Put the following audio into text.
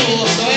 Senhor,